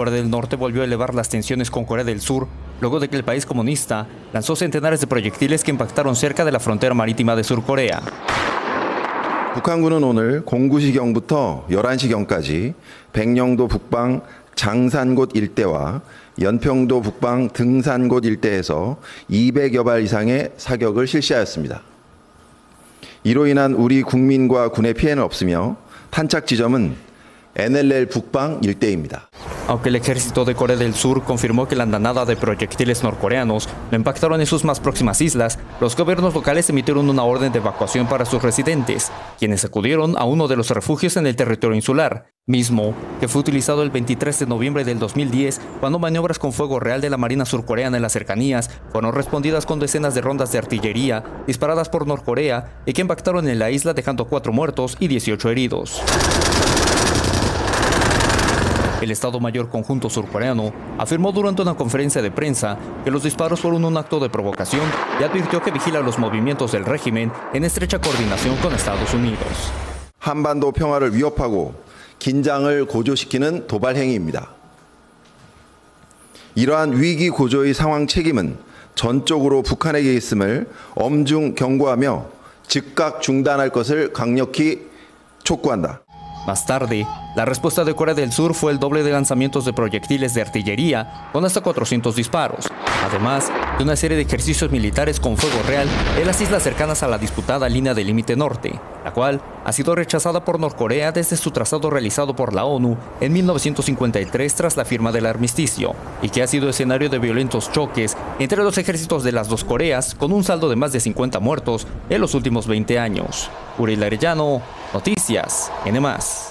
Corea del Norte volvió a elevar las tensiones con Corea del Sur luego de que el país comunista lanzó centenares de proyectiles que impactaron cerca de la frontera marítima de Sur Corea. 북한군은 오늘 09시경부터 11시경까지 백령도 북방 장산곳 일대와 연평도 북방 등산곳 일대에서 200여 발 이상의 사격을 실시하였습니다. 이로 인한 우리 국민과 군의 피해는 없으며 탄착 지점은 NLL 북방 일대입니다. Aunque el ejército de Corea del Sur confirmó que la andanada de proyectiles norcoreanos lo impactaron en sus más próximas islas, los gobiernos locales emitieron una orden de evacuación para sus residentes, quienes acudieron a uno de los refugios en el territorio insular, mismo que fue utilizado el 23 de noviembre del 2010 cuando maniobras con fuego real de la Marina surcoreana en las cercanías fueron respondidas con decenas de rondas de artillería disparadas por Norcorea y que impactaron en la isla dejando cuatro muertos y 18 heridos. El Estado Mayor Conjunto Surcoreano afirmó durante una conferencia de prensa que los disparos fueron un acto de provocación y advirtió que vigila los movimientos del régimen en estrecha coordinación con Estados Unidos. 한반도 평화를 위협하고 긴장을 고조시키는 도발 행위입니다. 이러한 위기 고조의 상황 책임은 전적으로 북한에게 있음을 엄중 경고하며 즉각 중단할 것을 강력히 촉구한다. Más tarde, la respuesta de Corea del Sur fue el doble de lanzamientos de proyectiles de artillería con hasta 400 disparos, además de una serie de ejercicios militares con fuego real en las islas cercanas a la disputada línea de límite norte, la cual ha sido rechazada por Norcorea desde su trazado realizado por la ONU en 1953 tras la firma del armisticio, y que ha sido escenario de violentos choques entre los ejércitos de las dos Coreas con un saldo de más de 50 muertos en los últimos 20 años. Uri Arellano, Noticias, N+.